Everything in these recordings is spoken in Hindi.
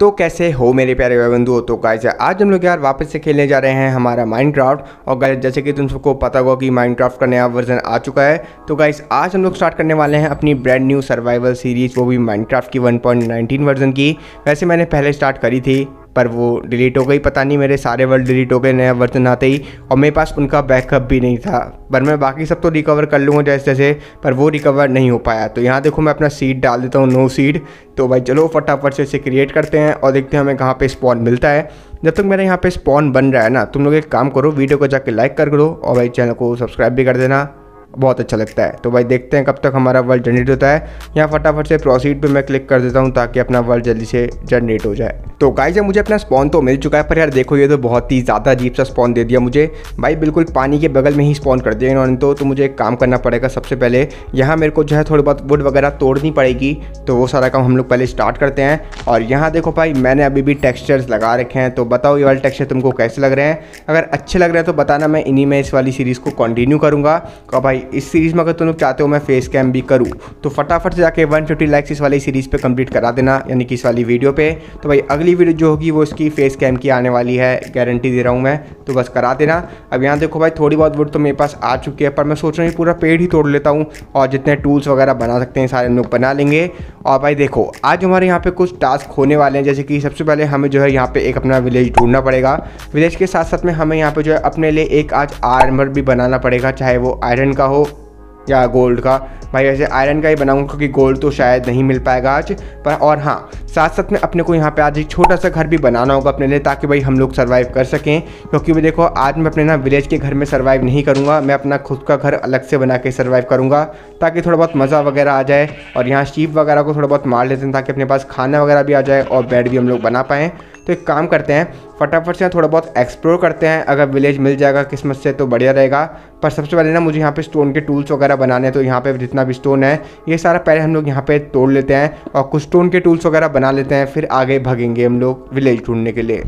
तो कैसे हो मेरे प्यारे भाई हो तो गाइज़ आज हम लोग यार वापस से खेलने जा रहे हैं हमारा माइनक्राफ्ट और गाइज़ जैसे कि तुम सबको पता होगा कि माइनक्राफ्ट का नया वर्जन आ चुका है। तो गाइज़ आज हम लोग स्टार्ट करने वाले हैं अपनी ब्रांड न्यू सर्वाइवल सीरीज़ वो भी माइनक्राफ्ट की 1.19 वर्जन की। वैसे मैंने पहले स्टार्ट करी थी। पर वो डिलीट हो गई। पता नहीं, मेरे सारे वर्ड डिलीट हो गए, नया वर्जन आते ही। और मेरे पास उनका बैकअप भी नहीं था। पर मैं बाकी सब तो रिकवर कर लूँगा जैसे जैसे, पर वो रिकवर नहीं हो पाया। तो यहाँ देखो, मैं अपना सीड डाल देता हूँ नो सीड तो भाई, चलो फटाफट से इसे क्रिएट करते हैं और देखते हैं हमें कहाँ पर स्पॉन मिलता है। जब तक मेरा यहाँ पे स्पॉन बन रहा है ना, तुम लोग एक काम करो वीडियो को जाके लाइक कर दो और भाई चैनल को सब्सक्राइब भी कर देना। बहुत अच्छा लगता है। तो भाई देखते हैं कब तक हमारा वर्ल्ड जनरेट होता है। यहाँ फटाफट से प्रोसीड पे मैं क्लिक कर देता हूँ ताकि अपना वर्ल्ड जल्दी से जनरेट हो जाए। तो गाइस मुझे अपना स्पॉन तो मिल चुका है पर यार देखो ये तो बहुत ही ज़्यादा अजीब सा स्पॉन दे दिया मुझे। भाई बिल्कुल पानी के बगल में ही स्पॉन कर दिया इन्होंने तो, तो मुझे एक काम करना पड़ेगा सबसे पहले यहाँ मेरे को जो है थोड़ी बहुत वुड वगैरह तोड़नी पड़ेगी। तो वो सारा काम हम लोग पहले स्टार्ट करते हैं। और यहाँ देखो भाई मैंने अभी भी टेक्स्चर्स लगा रखे हैं। तो बताओ ये वाले टेक्स्चर तुमको कैसे लग रहे हैं? अगर अच्छे लग रहे हैं तो बताना मैं इन्हीं में इस वाली सीरीज़ को कंटिन्यू करूँगा। और भाई इस सीरीज़ में अगर तुम लोग चाहते हो मैं फेस कैम भी करूँ तो फटाफट से जाके 150 लाइक्स इस वाली सीरीज़ पे कंप्लीट करा देना, यानी कि इस वाली वीडियो पे। तो भाई, अगली वीडियो जो होगी वो इसकी फेस कैम की आने वाली है गारंटी दे रहा हूँ मैं। तो बस करा देना। अब यहाँ देखो भाई, थोड़ी बहुत वुड तो मेरे पास आ चुकी है, पर मैं सोच रहा हूँ पूरा पेड़ ही तोड़ लेता हूँ और जितने टूल्स वगैरह बना सकते हैं, सारे लोग बना लेंगे। और भाई, देखो, आज हमारे यहाँ पे कुछ टास्क होने वाले हैं, जैसे कि सबसे पहले हमें जो है यहाँ पे एक अपना विलेज ढूंढना पड़ेगा। विलेज के साथ साथ में हमें यहाँ पे जो है अपने लिए एक आज आर्मर भी बनाना पड़ेगा, चाहे वो आयरन का हो या गोल्ड का। भाई वैसे आयरन का ही बनाऊँगा क्योंकि गोल्ड तो शायद नहीं मिल पाएगा आज। पर और हाँ साथ साथ में अपने को यहाँ पे आज एक छोटा सा घर भी बनाना होगा अपने लिए ताकि भाई हम लोग सर्वाइव कर सकें। क्योंकि भाई देखो, आज मैं अपने ना विलेज के घर में सर्वाइव नहीं करूँगा, मैं अपना खुद का घर अलग से बना के सर्वाइव करूँगा ताकि थोड़ा बहुत मज़ा वगैरह आ जाए और यहाँ शीप वगैरह को थोड़ा बहुत मार लेते हैं ताकि अपने पास खाना वगैरह भी आ जाए और बेड भी हम लोग बना पाएँ। तो एक काम करते हैं, फटाफट से थोड़ा बहुत एक्सप्लोर करते हैं। अगर विलेज मिल जाएगा, किस्मत से तो बढ़िया रहेगा। पर सबसे पहले ना मुझे यहाँ पे स्टोन के टूल्स वगैरह बनाने हैं तो यहाँ पे जितना भी स्टोन है, ये सारा पहले हम लोग यहाँ पे तोड़ लेते हैं और कुछ स्टोन के टूल्स वगैरह बना लेते हैं, फिर आगे भगेंगे हम लोग विलेज ढूँढने के लिए।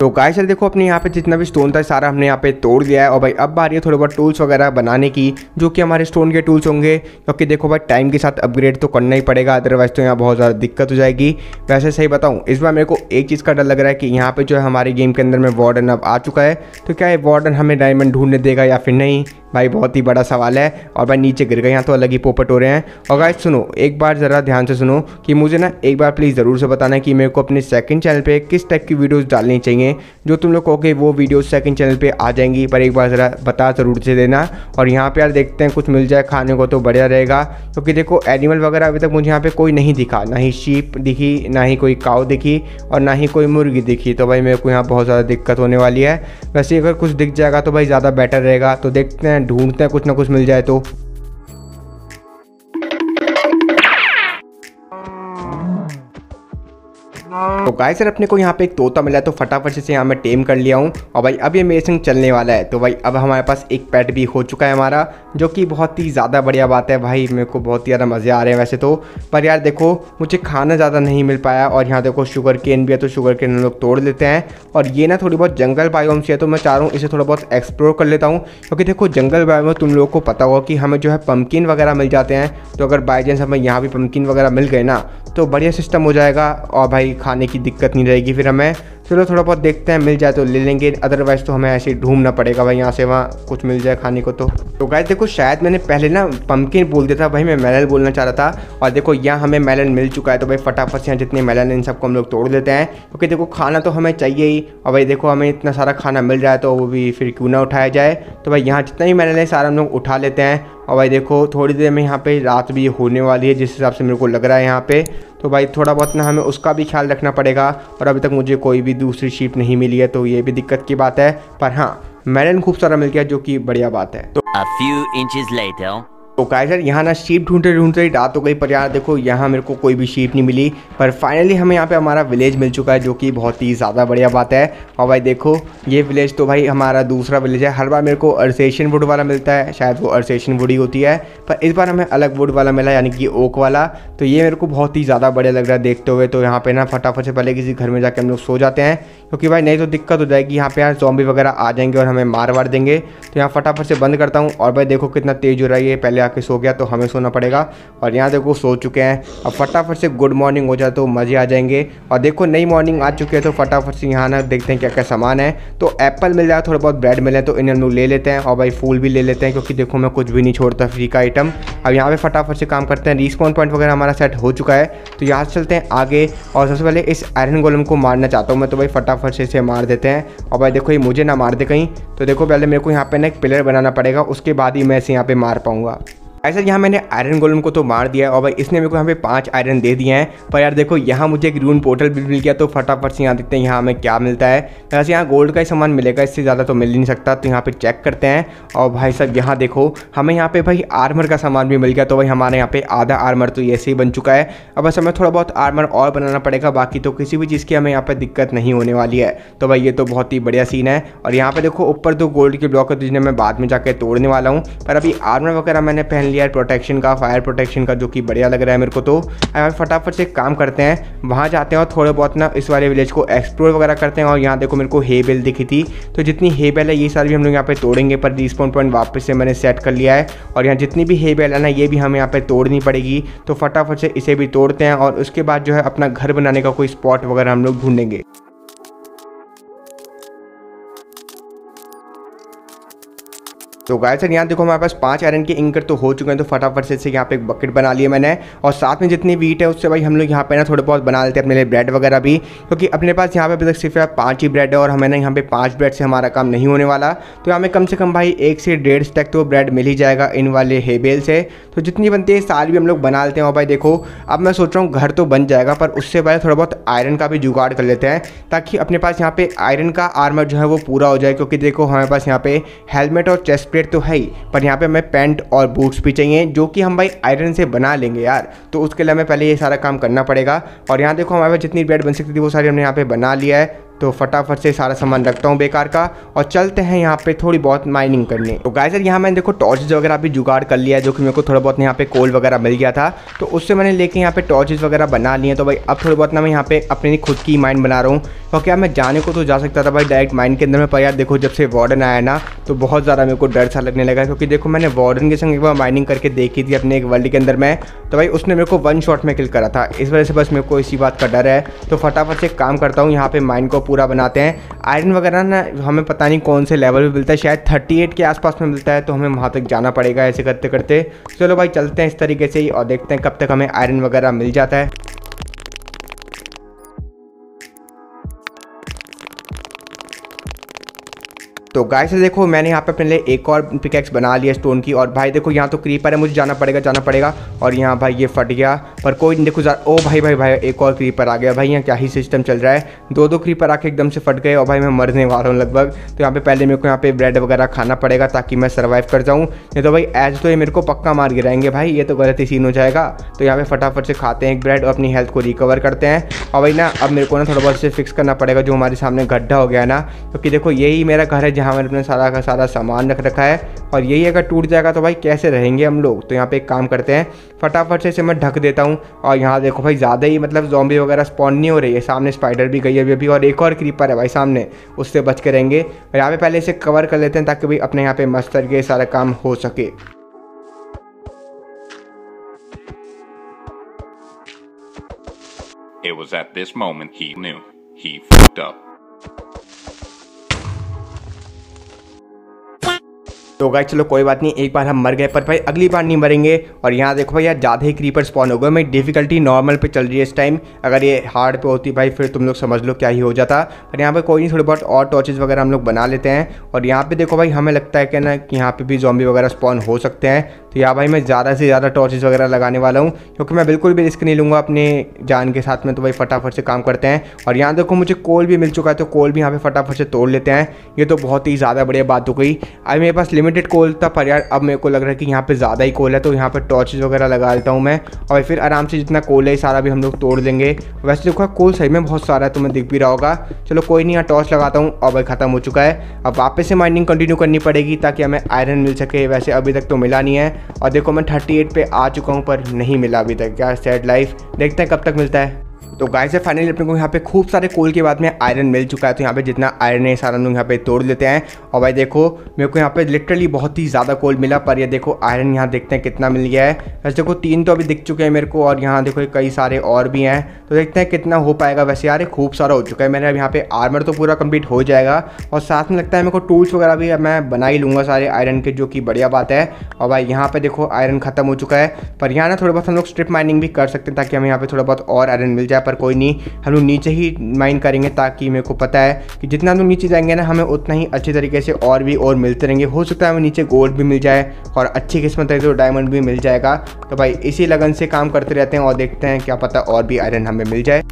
तो गाय सर देखो अपने यहाँ पे जितना भी स्टोन था, सारा हमने यहाँ पे तोड़ दिया है। और भाई, अब आ रही है थोड़े बहुत टूल्स वगैरह बनाने की, जो कि हमारे स्टोन के टूल्स होंगे। क्योंकि देखो भाई टाइम के साथ अपग्रेड तो करना ही पड़ेगा अदरवाइज़ तो यहाँ बहुत ज़्यादा दिक्कत हो जाएगी। वैसे सही बताऊँ, इस बार मेरे को एक चीज़ का डर लग रहा है कि यहाँ पर जो है हमारे गेम के अंदर में वार्डन अब आ चुका है। तो क्या ये वार्डन हमें डायमंड ढूँढने देगा या फिर नहीं? भाई, बहुत ही बड़ा सवाल है। और भाई, नीचे गिर गए, यहाँ तो अलग ही पोपट हो रहे हैं। और गाइस सुनो, एक बार ज़रा ध्यान से सुनो कि मुझे ना एक बार प्लीज़ ज़रूर से बताना कि मेरे को अपने सेकंड चैनल पे किस टाइप की वीडियोस डालनी चाहिए। जो तुम लोग कहोगे वो वीडियोस सेकंड चैनल पे आ जाएँगी, पर एक बार ज़रा बता ज़रूर से देना। और यहाँ पर यार देखते हैं, कुछ मिल जाए खाने को तो बढ़िया रहेगा। क्योंकि तो देखो एनिमल वगैरह अभी तक मुझे यहाँ पे कोई नहीं दिखा। ना ही शीप दिखी, ना ही कोई काव दिखी, और ना ही कोई मुर्गी दिखी। तो भाई मेरे को यहाँ बहुत ज़्यादा दिक्कत होने वाली है। वैसे अगर कुछ दिख जाएगा तो भाई ज़्यादा बेटर रहेगा। तो देखते हैं, ढूंढते हैं, कुछ ना कुछ मिल जाए तो। तो गाय सर अपने को यहाँ पे एक तोता मिला तो फटाफट से यहाँ मैं टेम कर लिया हूँ। और भाई अब ये मेरे संग चलने वाला है। तो भाई, अब हमारे पास एक पेट भी हो चुका है हमारा, जो कि बहुत ही ज़्यादा बढ़िया बात है। भाई, मेरे को बहुत ही ज़्यादा मज़े आ रहे हैं वैसे तो। पर यार देखो, मुझे खाना ज़्यादा नहीं मिल पाया और यहाँ देखो शुगर केन भी है तो शुगर केन हम लोग तोड़ लेते हैं। और ये ना थोड़ी बहुत जंगल बायोम से है तो मैं चाह रहा हूँ इसे थोड़ा बहुत एक्सप्लोर कर लेता हूँ। क्योंकि देखो, जंगल बायो में तुम लोगों को पता होगा कि हमें जो है पम्पकिन वगैरह मिल जाते हैं। तो अगर बाई चांस हमें यहाँ भी पम्पकिन वगैरह मिल गए ना तो बढ़िया सिस्टम हो जाएगा और भाई खाने की दिक्कत नहीं रहेगी फिर हमें चलो थोड़ा बहुत देखते हैं, मिल जाए तो ले लेंगे। अदरवाइज़ तो हमें ऐसे ही ढूंढना पड़ेगा भाई, यहाँ से वहाँ कुछ मिल जाए खाने को तो। तो गाय देखो, शायद मैंने पहले ना पम्पकिन बोल दिया था, भाई मैं मेलन बोलना चाह रहा था। और देखो, यहाँ हमें मेलन मिल चुका है तो भाई फटाफट से यहाँ जितने मेलन इन सबको हम लोग तोड़ देते हैं। क्योंकि देखो, खाना तो हमें चाहिए ही। और भाई देखो, हमें इतना सारा खाना मिल जाए तो वो भी फिर क्यों ना उठाया जाए। तो भाई यहाँ जितना भी मेलन है, सारा हम लोग उठा लेते हैं। और भाई देखो, थोड़ी देर में यहाँ पे रात भी होने वाली है, जिस हिसाब से मेरे को लग रहा है यहाँ पे। तो भाई थोड़ा बहुत ना हमें उसका भी ख्याल रखना पड़ेगा और अभी तक मुझे कोई भी दूसरी शीप नहीं मिली है तो ये भी दिक्कत की बात है पर हाँ मैडन खूब सारा मिल गया, जो कि बढ़िया बात है तो A few inches later. तो सर यहाँ ना शीप ढूंढते ढूंढते रात हो गई, पर यार देखो, यहाँ मेरे को कोई भी शीप नहीं मिली। पर फाइनली हमें यहाँ पे हमारा विलेज मिल चुका है, जो कि बहुत ही ज़्यादा बढ़िया बात है। और भाई देखो, ये विलेज तो भाई हमारा दूसरा विलेज है। हर बार मेरे को अर्सेशन वुड वाला मिलता है, शायद वो अर्सेशन वुड ही होती है। पर इस बार हमें अलग वुड वाला मिला, यानी कि ओक वाला। तो ये मेरे को बहुत ही ज़्यादा बढ़िया लग रहा है देखते हुए। तो यहाँ पर ना फटाफट से पहले किसी घर में जाकर हम लोग सो जाते हैं। क्योंकि भाई नहीं तो दिक्कत हो जाएगी, यहाँ पे यार जॉम्बी वगैरह आ जाएँगे और हमें मार वार देंगे। तो यहाँ फटाफट से बंद करता हूँ। और भाई देखो कितना तेज़ हो रहा है ये, पहले जाके सो गया तो हमें सोना पड़ेगा। और यहाँ देखो, सो चुके हैं। अब फटाफट से गुड मॉर्निंग हो जाए तो मज़े आ जाएँगे। और देखो, नई मॉर्निंग आ चुकी है तो फटाफट से यहाँ ना देखते हैं क्या क्या सामान है। तो एप्पल मिल जाए थोड़ा बहुत ब्रेड मिले तो इन्हें लोग ले लेते हैं। और भाई, फूल भी ले लेते हैं, क्योंकि देखो, मैं कुछ भी नहीं छोड़ता फ्री का आइटम अब यहाँ पे फटाफट से काम करते हैं। रिस्पॉन्ड पॉइंट वगैरह हमारा सेट हो चुका है। तो यहाँ से चलते हैं आगे। और सबसे पहले इस आयरन गोलम को मारना चाहता हूँ मैं तो भाई, फटाफट से इसे मार देते हैं। और भाई, देखो, ये मुझे ना मार दे कहीं। तो देखो, पहले मेरे को यहाँ पे ना एक पिलर बनाना पड़ेगा। उसके बाद ही मैं इसे यहाँ पे मार पाऊँगा। ऐसा यहाँ मैंने आयरन गोलम को तो मार दिया और भाई इसने मेरे को यहाँ पे पाँच आयरन दे दिए हैं। पर यार देखो, यहाँ मुझे एक रून पोर्टल भी मिल गया तो फटाफट से यहाँ देखते हैं यहाँ हमें क्या मिलता है। वैसे यहाँ गोल्ड का ही सामान मिलेगा, इससे ज़्यादा तो मिल नहीं सकता तो यहाँ पे चेक करते हैं। और भाई साहब, यहाँ देखो, हमें यहाँ पे भाई आर्मर का सामान भी मिल गया तो भाई हमारे यहाँ पे आधा आर्मर तो ऐसे ही बन चुका है। अब बस हमें थोड़ा बहुत आर्मर और बनाना पड़ेगा, बाकी तो किसी भी चीज़ की हमें यहाँ पर दिक्कत नहीं होने वाली है। तो भाई ये तो बहुत ही बढ़िया सीन है। और यहाँ पर देखो, ऊपर दो गोल्ड के ब्लॉक है जिन्हें मैं बाद में जाकर तोड़ने वाला हूँ। पर अभी आर्मर वगैरह मैंने पहन लिया है प्रोटेक्शन का फायर प्रोटेक्शन का, जो कि बढ़िया लग रहा है मेरे को तो। फटाफट से काम करते हैं, वहाँ जाते हैं और थोड़े बहुत ना इस वाले विलेज को एक्सप्लोर वगैरह करते हैं और यहाँ देखो मेरे को हे बेल दिखी थी। तो जितनी हे बेल है, ये सारी भी हम लोग यहाँ पे तोड़ेंगे, पर रिस्पॉन्ड पॉइंट वापस से मैंने सेट कर लिया है। और यहाँ जितनी भी हे बेल है ना, ये भी हमें यहाँ पे तोड़नी पड़ेगी। तो फटाफट से इसे भी तोड़ते हैं और उसके बाद जो है अपना घर बनाने का कोई स्पॉट वगैरह हम लोग ढूंढेंगे। तो गाय सर यहाँ देखो हमारे पास पाँच आयरन के इंकर तो हो चुके हैं तो फटाफट से यहाँ पे एक बकेट बना लिया मैंने। और साथ में जितनी वीट है, उससे भाई हम लोग यहाँ पे ना थोड़े बहुत बना लेते हैं अपने लिए ब्रेड वगैरह भी, क्योंकि अपने पास यहाँ पे अभी तक सिर्फ़ पाँच ही ब्रेड है और हमें ना यहाँ पे पाँच ब्रेड से हमारा काम नहीं होने वाला। तो हमें कम से कम भाई एक से डेढ़ तक तो ब्रेड मिल ही जाएगा इन वाले हेबेल से। तो जितनी बनती है साल भी हम लोग बना लेते हैं। और भाई देखो, अब मैं सोच रहा हूँ घर तो बन जाएगा, पर उससे पहले थोड़ा बहुत आयरन का भी जुगाड़ कर लेते हैं, ताकि अपने पास यहाँ पे आयरन का आर्मर जो है वो पूरा हो जाए, क्योंकि देखो हमारे पास यहाँ पे हेलमेट और चेस्ट प्लेट तो है ही, पर यहाँ पे हमें पैंट और बूट्स भी चाहिए, जो कि हम भाई आयरन से बना लेंगे यार। तो उसके लिए हमें पहले ये सारा काम करना पड़ेगा। और यहाँ देखो हमारे पास जितनी बेड बन सकती थी, वो सारी हमने यहाँ पे बना लिया है। तो फटाफट से सारा सामान रखता हूँ बेकार का और चलते हैं यहाँ पे थोड़ी बहुत माइनिंग करने। तो गाय सर यहाँ मैंने देखो टॉर्चेज वगैरह भी जुगाड़ कर लिया है, जो कि मेरे को थोड़ा बहुत यहाँ पे कोल वगैरह मिल गया था। तो उससे मैंने लेके यहाँ पे टॉर्चेज वगैरह बना लिए तो भाई, अब थोड़ी बहुत ना मैं यहाँ पे अपनी खुद की माइंड बना रहा हूँ। तो क्या मैं जाने को तो जा सकता था भाई डायरेक्ट माइंड के अंदर में, पर यार देखो जब से वार्डन आया ना तो बहुत ज़्यादा मेरे को डर सा लगने लगा क्योंकि देखो मैंने वार्डन के संग एक बार माइनिंग करके देखी थी अपने एक वर्ल्ड के अंदर में। तो भाई, उसने मेरे को वन शॉट में किल करा था। इस वजह से बस मेरे को इसी बात का डर है। तो फटाफट से काम करता हूँ, यहाँ पे माइन को पूरा बनाते हैं। आयरन वगैरह ना, हमें पता नहीं कौन से लेवल पे मिलता है। शायद थर्टी एट के आसपास में मिलता है तो हमें वहाँ तक जाना पड़ेगा ऐसे करते करते चलो भाई, चलते हैं इस तरीके से ही और देखते हैं कब तक हमें आयरन वगैरह मिल जाता है। तो गाय से देखो, मैंने यहाँ पे अपने लिए एक और पिकेक्स बना लिया स्टोन की। और भाई देखो, यहाँ तो क्रीपर है, मुझे जाना पड़ेगा जाना पड़ेगा। और यहाँ भाई ये फट गया, पर कोई नहीं, देखो ओ भाई भाई भाई, एक और क्रीपर आ गया। भाई, यहाँ क्या ही सिस्टम चल रहा है? दो दो क्रीपर आके एकदम से फट गए, और भाई मैं मरने वाला हूँ लगभग। तो यहाँ पे पहले मेरे को यहाँ पे ब्रेड वगैरह खाना पड़ेगा, ताकि मैं सर्वाइव कर जाऊँ। नहीं तो भाई एज तो ये मेरे को पक्का मार गिराएँगे भाई, ये तो गलत ही सीन हो जाएगा। तो यहाँ पे फटाफट से खाते हैं एक ब्रेड और अपनी हेल्थ को रिकवर करते हैं। और भाई ना, अब मेरे को ना थोड़ा बहुत से फिक्स करना पड़ेगा, जो हमारे सामने गड्ढा हो गया ना। क्योंकि देखो, यही मेरा घर है जहाँ मैंने अपने सारा का सारा सामान रख रखा है और यही अगर टूट जाएगा तो भाई कैसे रहेंगे हम लोग? तो यहाँ पे एक काम करते हैं, फटाफट से इसे मैं ढक देता हूँ। और यहाँ देखो भाई ज़्यादा ही मतलब जॉम्बी वगैरह स्पॉन नहीं हो रही है। सामने स्पाइडर भी गई है अभी अभी और एक और क्रीपर है भाई सामने, उससे बच के रहेंगे। और यहाँ पे पहले इसे कवर कर लेते हैं ताकि भाई अपने यहाँ पे मस्त तरीके सारा काम हो सके। It was at this moment he knew he fucked up. तो गाइस, चलो, कोई बात नहीं, एक बार हम मर गए, पर भाई, अगली बार नहीं मरेंगे। और यहाँ देखो भाई यार ज़्यादा ही क्रीपर स्पॉन हो गए। मैं डिफिकल्टी नॉर्मल पे चल रही है इस टाइम अगर ये हार्ड पे होती, भाई, फिर तुम लोग समझ लो क्या ही हो जाता। पर यहाँ पे कोई नहीं, थोड़ी बहुत और टॉर्चेज वगैरह हम लोग बना लेते हैं। और यहाँ पर देखो भाई, हमें लगता है कि ना, कि यहाँ पर भी जॉम्बी वगैरह स्पॉन हो सकते हैं। तो यहाँ भाई मैं ज़्यादा से ज़्यादा टॉर्चेज वगैरह लगाने वाला हूँ, क्योंकि मैं बिल्कुल भी रिस्क नहीं लूँगा अपने जान के साथ में तो भाई फटाफट से काम करते हैं। और यहाँ देखो मुझे कोल भी मिल चुका है तो कोल भी यहाँ पे फटाफट से तोड़ लेते हैं। ये तो बहुत ही ज़्यादा बढ़िया बात हो गई। अभी मेरे पास लिमिटेड कोल था पर यार, अब मेरे को लग रहा है कि यहाँ पर ज़्यादा ही कोल है तो यहाँ पर टॉर्चेज वगैरह लगा लेता हूँ मैं। और फिर आराम से जितना कोल है सारा भी हम लोग तोड़ देंगे। वैसे देखो कोल सही में बहुत सारा है तो मैं दिख भी रहा होगा। चलो कोई नहीं, यहाँ टॉर्च लगाता हूँ और भाई ख़त्म हो चुका है। अब वापस से माइनिंग कंटिन्यू करनी पड़ेगी, ताकि हमें आयरन मिल सके। वैसे अभी तक तो मिला नहीं है। और देखो मैं थर्टी पे आ चुका हूँ पर नहीं मिला अभी तक। क्या सैड लाइफ देखते हैं कब तक मिलता है। तो गाय से फाइनली अपने को यहाँ पे खूब सारे कोल के बाद में आयरन मिल चुका है। तो यहाँ पे जितना आयरन है, सारा हम लोग यहाँ पे तोड़ लेते हैं। और भाई देखो, मेरे को यहाँ पे लिटरली बहुत ही ज़्यादा कोल मिला, पर ये देखो आयरन यहाँ देखते हैं कितना मिल गया है। वैसे देखो, तीन तो अभी दिख चुके हैं मेरे को, और यहाँ देखो कई सारे और भी हैं। तो देखते हैं कितना हो पाएगा। वैसे यार खूब सारा हो चुका है। मैंने अब यहाँ पे आर्मर तो पूरा कंप्लीट हो जाएगा। और साथ में लगता है मेरे को टूल्स वगैरह भी मैं बना ही लूँगा सारे आयरन के, जो कि बढ़िया बात है। और भाई यहाँ पे देखो आयरन खत्म हो चुका है। पर यहाँ ना थोड़ा बहुत हम लोग स्ट्रिप माइनिंग भी कर सकते हैं, ताकि हमें यहाँ पे थोड़ा बहुत और आयरन मिल जाए। पर कोई नहीं। हम लोग नीचे ही माइन करेंगे ताकि मेरे को पता है कि जितना हम नीचे जाएँगे ना, हमें उतना ही अच्छे तरीके से और भी और मिलते रहेंगे। हो सकता है हमें नीचे गोल्ड भी मिल जाए और अच्छी किस्मत है तो डायमंड भी मिल जाएगा। तो भाई इसी लगन से काम करते रहते हैं और देखते हैं क्या पता और भी आयरन हमें मिल जाए।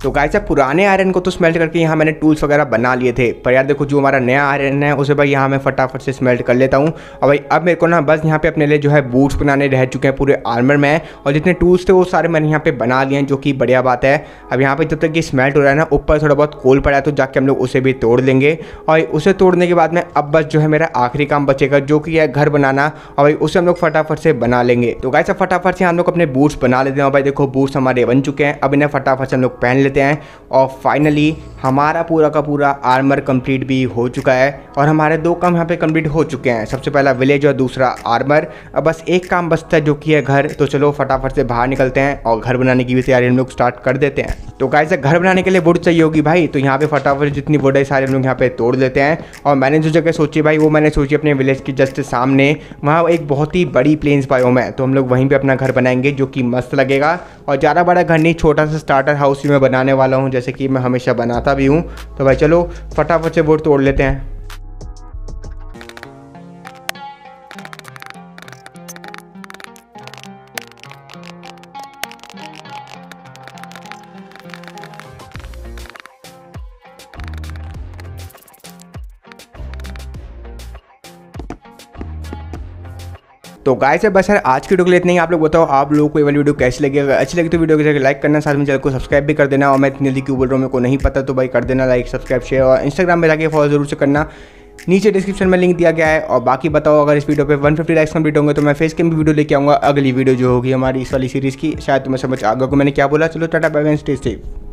तो गाइस अब पुराने आयरन को तो स्मेल्ट करके यहाँ मैंने टूल्स वगैरह बना लिए थे, पर यार देखो जो हमारा नया आयरन है, उसे भाई यहाँ मैं फटाफट से स्मेल्ट कर लेता हूँ। और भाई, अब मेरे को ना बस यहाँ पे अपने लिए जो है बूट्स बनाने रह चुके हैं, पूरे आर्मर में। और जितने टूल्स थे, वो सारे मैंने यहाँ पे बना लिए हैं, जो कि बढ़िया बात है। अब यहाँ पर जब तक ये स्मेल्ट हो रहा है ना, ऊपर थोड़ा बहुत कोल पड़ा है तो जाके हम लोग उसे भी तोड़ लेंगे और उसे तोड़ने के बाद में अब बस जो है मेरा आखिरी काम बचेगा, जो कि है घर बनाना। और भाई, उसे हम लोग फटाफट से बना लेंगे। तो गाइस अब फटाफट से हम लोग अपने बूट्स बना लेते हैं। और भाई, देखो बूट्स हमारे बन चुके हैं। अब इन्हें फटाफट से हम लोग पहन हैं। और फाइनली हमारा पूरा का पूरा आर्मर कंप्लीट भी हो चुका है। और हमारे दो काम यहाँ पे कंप्लीट हो चुके हैं। सबसे पहला विलेज और दूसरा आर्मर अब बस एक काम बचता है जो कि है घर। तो चलो फटाफट से बाहर निकलते हैं और घर बनाने की भी तैयारी हम लोग स्टार्ट कर देते हैं। तो गाइस घर बनाने के लिए वुड चाहिए होगी भाई। तो यहाँ पे फटाफट जितनी वुड है, सारे हम लोग यहाँ पे तोड़ देते हैं। और मैंने जो जगह सोची भाई, वो मैंने सोची अपने विलेज के जस्ट सामने। वहाँ एक बहुत ही बड़ी प्लेन्स बायोम है। तो हम लोग वहीं पर अपना घर बनाएँगे, जो कि मस्त लगेगा। और ज़्यादा बड़ा घर नहीं, छोटा सा स्टार्टर हाउस मैं बनाने वाला हूँ, जैसे कि मैं हमेशा बनाता भी हूँ। तो भाई चलो, फटाफट से बोर्ड तोड़ लेते हैं। तो गाय से बस यार आज की वीडियो के लिए इतनी आप लोग बताओ, आप लोगों को ये वाली वीडियो कैसी लगी? अगर अच्छी लगी तो वीडियो को लाइक करना, साथ में चैनल को सब्सक्राइब भी कर देना। और मैं इतनी जल्दी क्यों बोल रहा हूँ, मेरे को नहीं पता तो भाई कर देना लाइक सब्सक्राइब शेयर और इंस्टाग्राम में जाके फॉलो ज़रूर से करना। नीचे डिस्क्रिप्शन में लिंक दिया गया है। और बाकी बताओ, अगर इस वीडियो पे 150 फिफ्टी लाइक्स कंप्लीट होंगे तो मैं फेस के भी वीडियो लेके आऊँगा। अगली वीडियो जो होगी हमारी इस वाली सीरीज़ की, शायद तुम्हें समझ आ गया को मैंने क्या बोला? चलो, टाटा बाय स्टे सेफ़